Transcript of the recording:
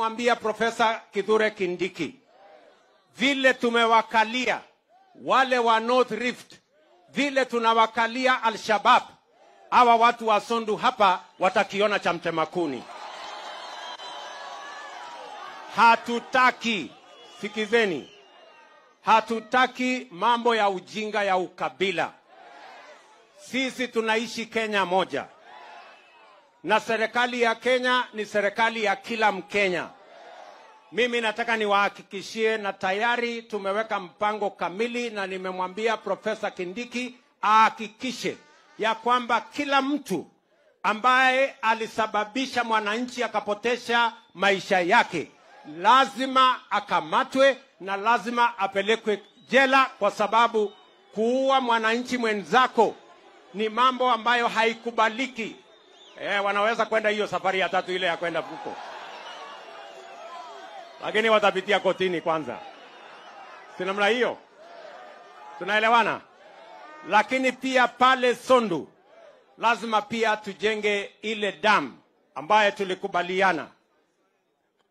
Mwambia Profesa Kithure Kindiki vile tumewakalia wale wa North Rift, vile tunawakalia Al-Shabab, hawa watu wa Sondu hapa watakiona cha mtema kuni. Hatutaki, sikizeni, hatutaki mambo ya ujinga ya ukabila. Sisi tunaishi Kenya moja, na serikali ya Kenya ni serikali ya kila Mkenya. Mimi nataka niwahakikishie, na tayari tumeweka mpango kamili, na nimemwambia Profesa Kindiki ahakikishe ya kwamba kila mtu ambaye alisababisha mwananchi akapotesha maisha yake lazima akamatwe na lazima apelekwe jela, kwa sababu kuua mwananchi mwenzako ni mambo ambayo haikubaliki. Eh, wanaweza kwenda hiyo safari ya tatu ile ya kwenda huko, lakini watapitia kotini kwanza, si namna hiyo? Tunaelewana? Lakini pia pale Sondu lazima pia tujenge ile damu ambayo tulikubaliana